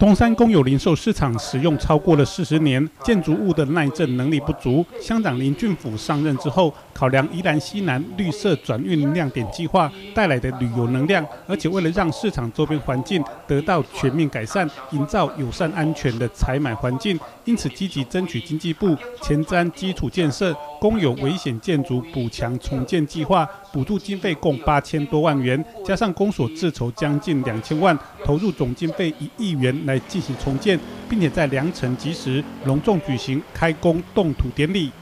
东山公有零售市场使用超过了四十年，建筑物的耐震能力不足。乡长林俊甫上任之后，考量宜兰西南绿色转运亮点计划带来的旅游能量，而且为了让市场周边环境得到全面改善，营造友善安全的采买环境，因此积极争取经济部前瞻基础建设公有危险建筑补强重建计划，补助经费共八千多万元，加上公所自筹将近两千万，投入总经费一亿元。来进行重建，并且在良辰吉时隆重举行开工动土典礼。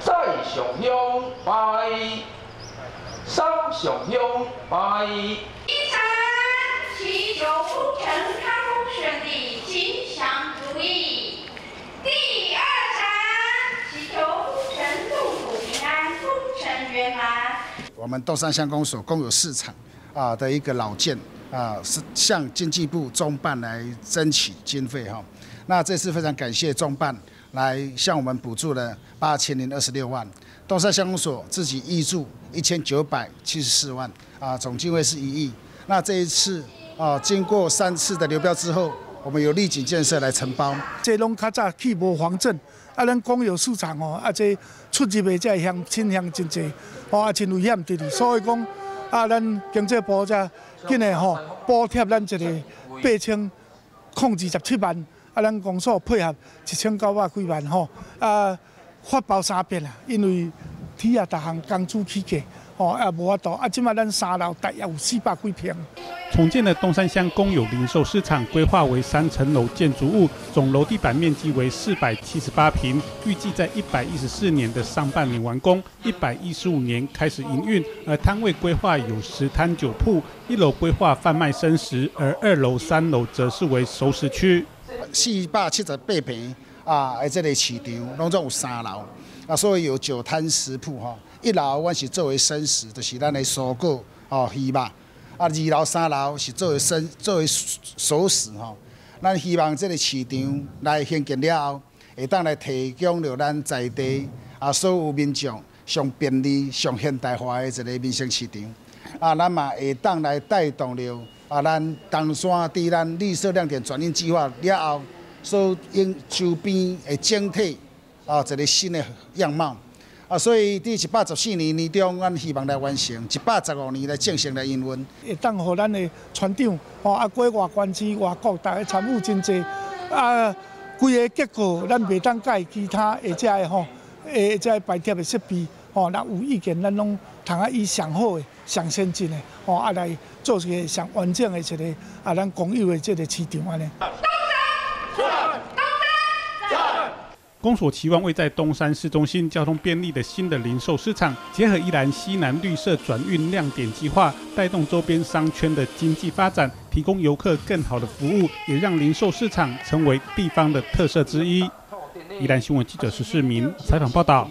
再上香拜，三上香拜。一餐祈求福成开工顺利，吉祥如意。第二餐祈求福成动土平安，工程圆满。我们东山乡公所共有市场啊的一个老建。啊，是向经济部中办来争取经费哈。那这次非常感谢中办来向我们补助了八千零二十六万，东山乡公所自己挹注一千九百七十四万，啊，总经费是一亿。那这一次啊，经过三次的流标之后，我们由立景建设来承包。这拢较早去无防震，啊，咱公有市场哦，啊，这出入的这乡亲乡真济，哦，啊，真危险滴滴，所以讲。啊，咱经济部才紧的吼补贴咱一个八千控制十七万，啊，咱公所配合一千九百几万吼，啊，发包三遍啦，因为天下逐项工资起价，吼也无法度，啊，即马咱三楼大约有四百几平。重建的东山乡公有零售市场规划为三层楼建筑物，总楼地板面积为四百七十八平，预计在一百一十四年的上半年完工，一百一十五年开始营运。而摊位规划有十摊九铺，一楼规划贩卖生食，而二楼、三楼则是为熟食区。四百七十八平啊，而这个市场拢总有三楼啊，所以有九摊十铺哈。一楼阮是作为生食，就是咱的蔬果哦、鱼肉。啊，二楼、三楼是作为生、作为熟食吼。咱希望这个市场来兴建了后，会当来提供了咱在地啊所有民众上便利、上现代化的一个民生市场。啊，咱嘛会当来带动了啊，咱东山伫咱绿色亮点转运计划了后，所因周边的整体啊一个新的样貌。啊，所以第一百十四年年中，咱希望来完成；一百十五年来正式来营运。会当互咱的船长，吼啊，过外关之、外国，大家参与真济。啊，规个结构咱袂当改其他或者的吼，或者摆贴的设备，吼，那有意见咱拢通啊以上好的、上先进的，吼啊来做一个上完整的一个啊，咱公有的这个市场安尼。公所期望位在东山市中心、交通便利的新的零售市场，结合宜兰西南绿色转运亮点计划，带动周边商圈的经济发展，提供游客更好的服务，也让零售市场成为地方的特色之一。宜兰新闻记者石世明采访报道。